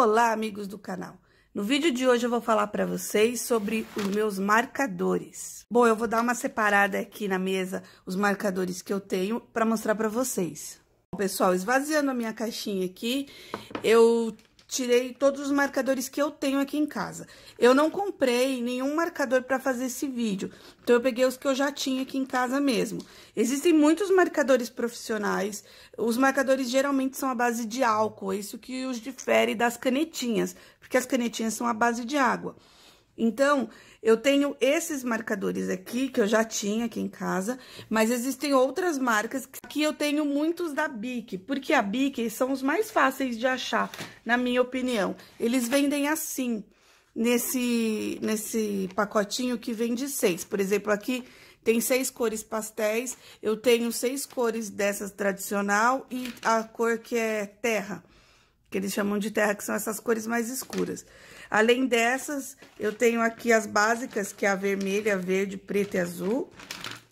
Olá, amigos do canal. No vídeo de hoje eu vou falar para vocês sobre os meus marcadores. Bom, eu vou dar uma separada aqui na mesa os marcadores que eu tenho para mostrar para vocês. Pessoal, esvaziando a minha caixinha aqui, eu tirei todos os marcadores que eu tenho aqui em casa. Eu não comprei nenhum marcador para fazer esse vídeo, então eu peguei os que eu já tinha aqui em casa mesmo. Existem muitos marcadores profissionais, os marcadores geralmente são à base de álcool, é isso que os difere das canetinhas, porque as canetinhas são à base de água. Então, eu tenho esses marcadores aqui, que eu já tinha aqui em casa, mas existem outras marcas que eu tenho muitos da Bic, porque a Bic são os mais fáceis de achar, na minha opinião. Eles vendem assim, nesse, nesse pacotinho que vem de seis. Por exemplo, aqui tem seis cores pastéis, eu tenho seis cores dessas tradicional e a cor que é terra que eles chamam de terra, que são essas cores mais escuras. Além dessas, eu tenho aqui as básicas, que é a vermelha, verde, preto e azul,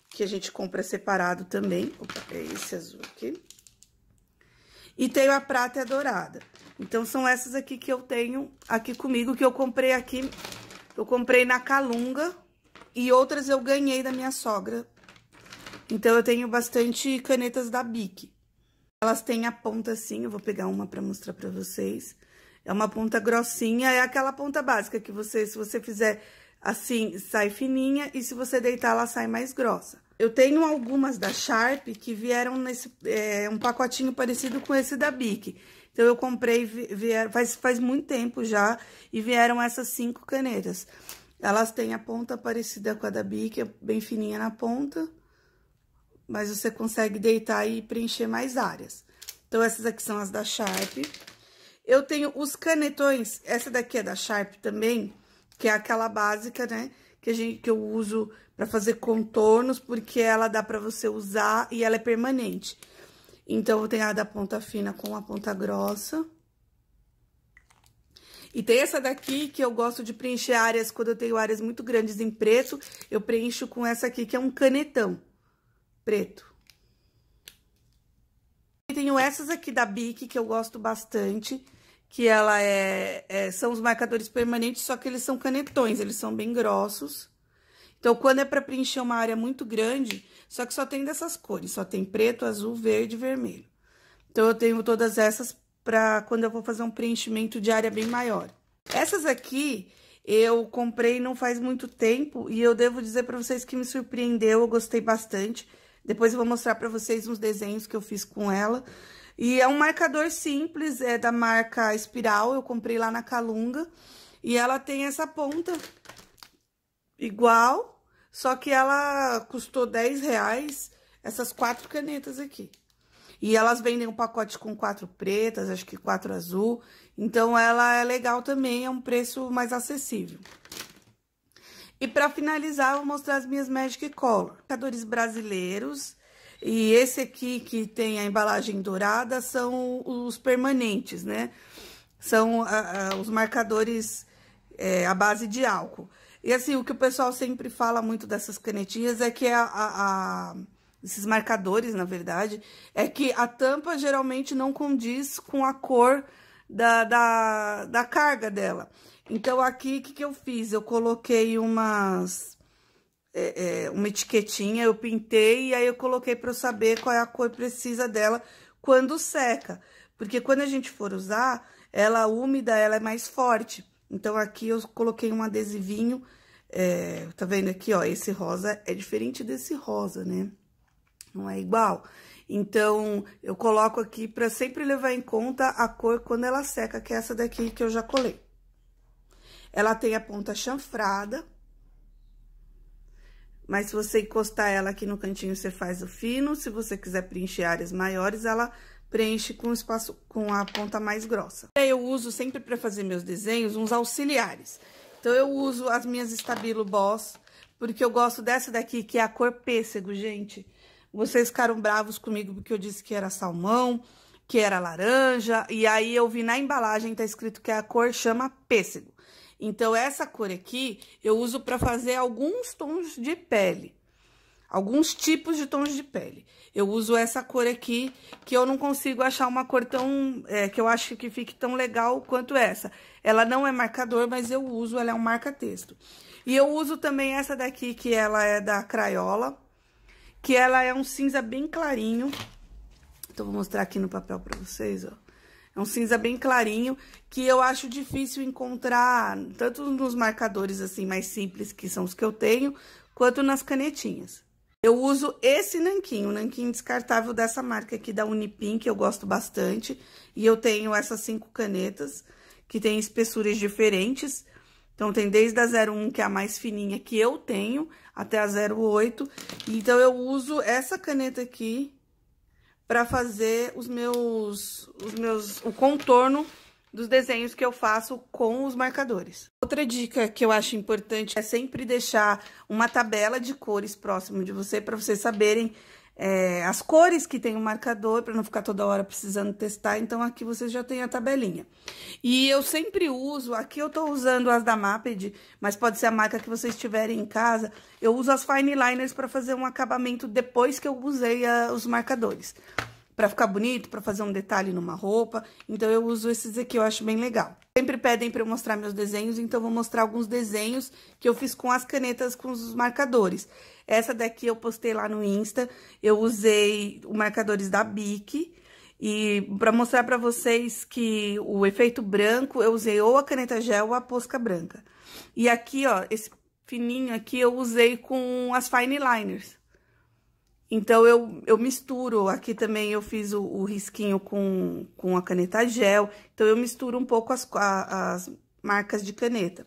que a gente compra separado também. Opa, é esse azul aqui. E tenho a prata e a dourada. Então, são essas aqui que eu tenho aqui comigo, que eu comprei aqui, eu comprei na Calunga, e outras eu ganhei da minha sogra. Então, eu tenho bastante canetas da Bic. Elas têm a ponta assim, eu vou pegar uma pra mostrar pra vocês. É uma ponta grossinha, é aquela ponta básica que você, se você fizer assim, sai fininha, e se você deitar, ela sai mais grossa. Eu tenho algumas da Sharp que vieram nesse, é, um pacotinho parecido com esse da Bic. Então, eu comprei, vieram, faz, faz muito tempo já, e vieram essas cinco canetas. Elas têm a ponta parecida com a da Bic, é bem fininha na ponta mas você consegue deitar e preencher mais áreas. Então, essas aqui são as da Sharp. Eu tenho os canetões, essa daqui é da Sharp também, que é aquela básica, né? Que, a gente, que eu uso para fazer contornos, porque ela dá para você usar e ela é permanente. Então, eu tenho a da ponta fina com a ponta grossa. E tem essa daqui que eu gosto de preencher áreas, quando eu tenho áreas muito grandes em preto, eu preencho com essa aqui, que é um canetão preto. E tenho essas aqui da Bic, que eu gosto bastante, que ela é, é, são os marcadores permanentes, só que eles são canetões, eles são bem grossos. Então, quando é para preencher uma área muito grande, só que só tem dessas cores, só tem preto, azul, verde e vermelho. Então, eu tenho todas essas para quando eu vou fazer um preenchimento de área bem maior. Essas aqui eu comprei não faz muito tempo e eu devo dizer para vocês que me surpreendeu, eu gostei bastante. Depois eu vou mostrar para vocês uns desenhos que eu fiz com ela. E é um marcador simples, é da marca Espiral, eu comprei lá na Calunga. E ela tem essa ponta igual, só que ela custou 10 reais, essas quatro canetas aqui. E elas vendem um pacote com quatro pretas, acho que quatro azul. Então, ela é legal também, é um preço mais acessível. E para finalizar, eu vou mostrar as minhas Magic Color. Marcadores brasileiros. E esse aqui que tem a embalagem dourada são os permanentes, né? São a, a, os marcadores é, à base de álcool. E assim, o que o pessoal sempre fala muito dessas canetinhas é que a, a, esses marcadores, na verdade, é que a tampa geralmente não condiz com a cor da, da, da carga dela. Então, aqui, o que, que eu fiz? Eu coloquei umas... É, é, uma etiquetinha, eu pintei e aí eu coloquei para eu saber qual é a cor precisa dela quando seca. Porque quando a gente for usar, ela úmida, ela é mais forte. Então, aqui eu coloquei um adesivinho, é, tá vendo aqui, ó, esse rosa é diferente desse rosa, né? Não é igual. Então, eu coloco aqui para sempre levar em conta a cor quando ela seca, que é essa daqui que eu já colei. Ela tem a ponta chanfrada. Mas se você encostar ela aqui no cantinho, você faz o fino. Se você quiser preencher áreas maiores, ela preenche com espaço com a ponta mais grossa. Eu uso sempre para fazer meus desenhos uns auxiliares. Então, eu uso as minhas Stabilo Boss, porque eu gosto dessa daqui, que é a cor pêssego, gente. Vocês ficaram bravos comigo porque eu disse que era salmão, que era laranja, e aí eu vi na embalagem, tá escrito que a cor chama pêssego. Então, essa cor aqui eu uso para fazer alguns tons de pele. alguns tipos de tons de pele. Eu uso essa cor aqui, que eu não consigo achar uma cor tão... É, que eu acho que fique tão legal quanto essa. Ela não é marcador, mas eu uso, ela é um marca-texto. E eu uso também essa daqui, que ela é da Crayola, que ela é um cinza bem clarinho. Então, vou mostrar aqui no papel pra vocês, ó. É um cinza bem clarinho, que eu acho difícil encontrar, tanto nos marcadores, assim, mais simples, que são os que eu tenho, quanto nas canetinhas. Eu uso esse nanquim, o nanquim descartável dessa marca aqui da Unipin, que eu gosto bastante. E eu tenho essas cinco canetas, que tem espessuras diferentes. Então, tem desde a 01, que é a mais fininha que eu tenho, até a 08. Então, eu uso essa caneta aqui para fazer os meus, os meus, o contorno dos desenhos que eu faço com os marcadores. Outra dica que eu acho importante é sempre deixar uma tabela de cores próximo de você, para vocês saberem é, as cores que tem o marcador, para não ficar toda hora precisando testar. Então, aqui você já tem a tabelinha. E eu sempre uso, aqui eu tô usando as da Maped, mas pode ser a marca que vocês tiverem em casa. Eu uso as Fine Liners para fazer um acabamento depois que eu usei a, os marcadores para ficar bonito, para fazer um detalhe numa roupa. Então, eu uso esses aqui, eu acho bem legal. Sempre pedem para eu mostrar meus desenhos, então vou mostrar alguns desenhos que eu fiz com as canetas, com os marcadores. Essa daqui eu postei lá no Insta, eu usei os marcadores da Bic, e para mostrar para vocês que o efeito branco, eu usei ou a caneta gel ou a posca branca. E aqui, ó, esse fininho aqui eu usei com as fine liners. Então, eu, eu misturo, aqui também eu fiz o, o, risquinho com, com a caneta gel, então eu misturo um pouco as, a, as marcas de caneta.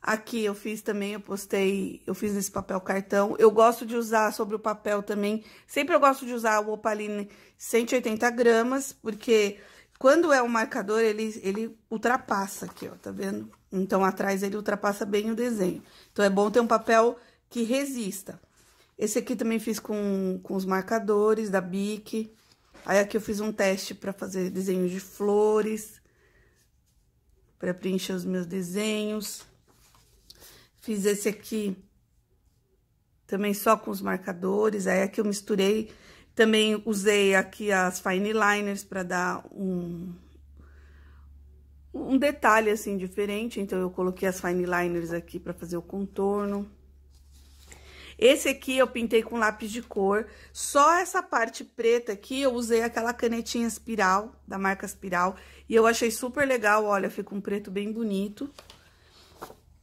Aqui eu fiz também, eu postei, eu fiz esse papel cartão. Eu gosto de usar sobre o papel também, sempre eu gosto de usar o Opaline 180 gramas, porque quando é um marcador, ele, ele ultrapassa aqui, ó, tá vendo? Então, atrás ele ultrapassa bem o desenho. Então, é bom ter um papel que resista. Esse aqui também fiz com, com os marcadores da Bic. Aí aqui eu fiz um teste para fazer desenhos de flores. Para preencher os meus desenhos. Fiz esse aqui também só com os marcadores. Aí aqui eu misturei. Também usei aqui as fine liners para dar um, um detalhe assim diferente. Então, eu coloquei as fine liners aqui para fazer o contorno. Esse aqui eu pintei com lápis de cor. Só essa parte preta aqui eu usei aquela canetinha espiral, da marca Espiral. E eu achei super legal, olha, fica um preto bem bonito.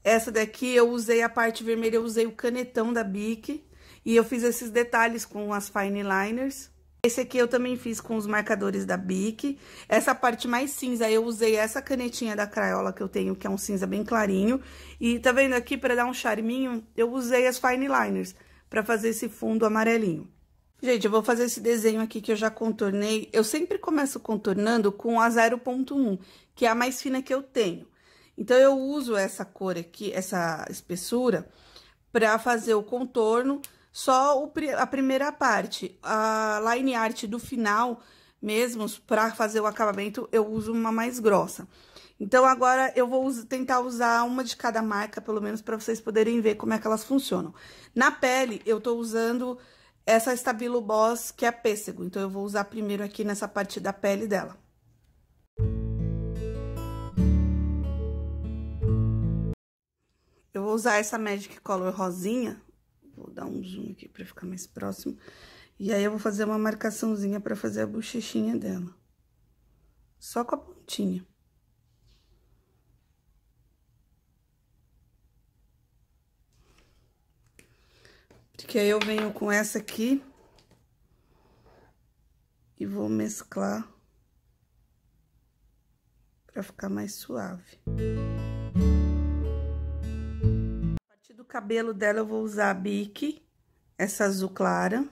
Essa daqui eu usei a parte vermelha, eu usei o canetão da Bic. E eu fiz esses detalhes com as fine liners. Esse aqui eu também fiz com os marcadores da Bic. Essa parte mais cinza, eu usei essa canetinha da Crayola que eu tenho, que é um cinza bem clarinho. E tá vendo aqui, pra dar um charminho, eu usei as Fine Liners pra fazer esse fundo amarelinho. Gente, eu vou fazer esse desenho aqui que eu já contornei. Eu sempre começo contornando com a 0.1, que é a mais fina que eu tenho. Então, eu uso essa cor aqui, essa espessura, pra fazer o contorno só o, a primeira parte. A line art do final, mesmo, para fazer o acabamento, eu uso uma mais grossa. Então, agora eu vou tentar usar uma de cada marca, pelo menos, para vocês poderem ver como é que elas funcionam. Na pele, eu tô usando essa Stabilo Boss, que é pêssego. Então, eu vou usar primeiro aqui nessa parte da pele dela. Eu vou usar essa Magic Color rosinha, Vou dar um zoom aqui pra ficar mais próximo. E aí, eu vou fazer uma marcaçãozinha pra fazer a bochechinha dela. Só com a pontinha. Porque aí eu venho com essa aqui. E vou mesclar pra ficar mais suave. Cabelo dela eu vou usar a Bic, essa azul clara.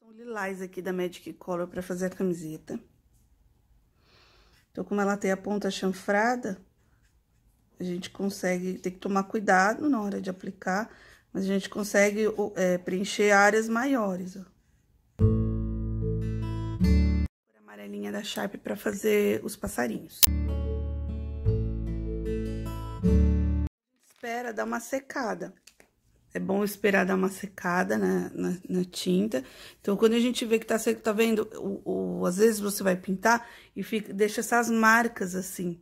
Tom lilás aqui da Magic Color para fazer a camiseta. Então, como ela tem a ponta chanfrada, a gente consegue, tem que tomar cuidado na hora de aplicar, mas a gente consegue é, preencher áreas maiores, ó. Amarelinha da Sharp para fazer os passarinhos. Espera dar uma secada. É bom esperar dar uma secada na, na, na, tinta. Então, quando a gente vê que tá seco, tá vendo? O, o, às vezes você vai pintar e fica, deixa essas marcas assim.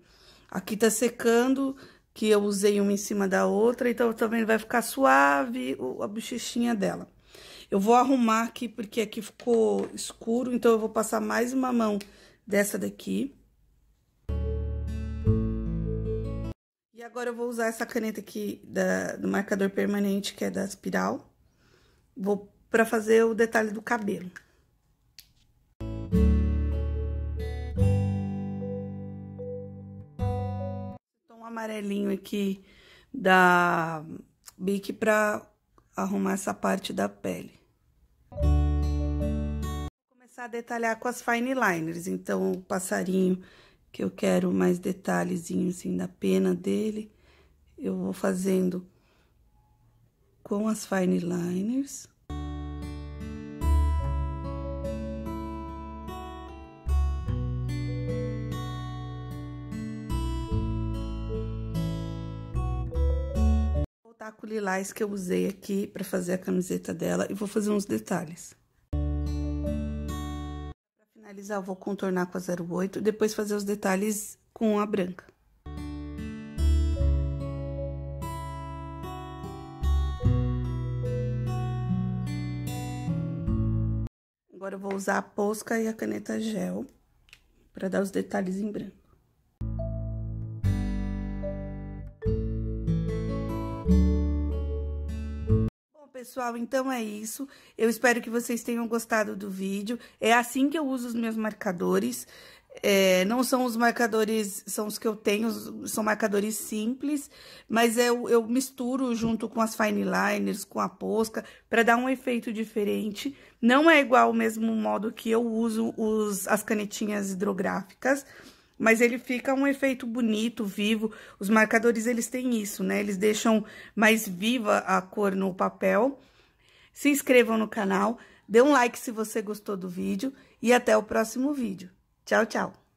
Aqui tá secando, que eu usei uma em cima da outra, então vendo? Vai ficar suave a bochechinha dela. Eu vou arrumar aqui, porque aqui ficou escuro, então eu vou passar mais uma mão dessa daqui. E agora eu vou usar essa caneta aqui da, do marcador permanente, que é da Espiral. Vou para fazer o detalhe do cabelo. Tom amarelinho aqui da Bic para arrumar essa parte da pele. Começar a detalhar com as fine liners, então o passarinho que eu quero mais detalhezinho assim da pena dele, eu vou fazendo com as fine liners. Vou voltar com o lilás que eu usei aqui para fazer a camiseta dela e vou fazer uns detalhes finalizar, eu vou contornar com a 08, depois fazer os detalhes com a branca. Agora, eu vou usar a posca e a caneta gel para dar os detalhes em branco. Pessoal, então é isso. Eu espero que vocês tenham gostado do vídeo. É assim que eu uso os meus marcadores. É, não são os marcadores, são os que eu tenho, são marcadores simples, mas eu, eu misturo junto com as fine liners, com a posca, para dar um efeito diferente. Não é igual o mesmo modo que eu uso os, as canetinhas hidrográficas, mas ele fica um efeito bonito, vivo. Os marcadores, eles têm isso, né? Eles deixam mais viva a cor no papel. Se inscrevam no canal, dê um like se você gostou do vídeo e até o próximo vídeo. Tchau, tchau!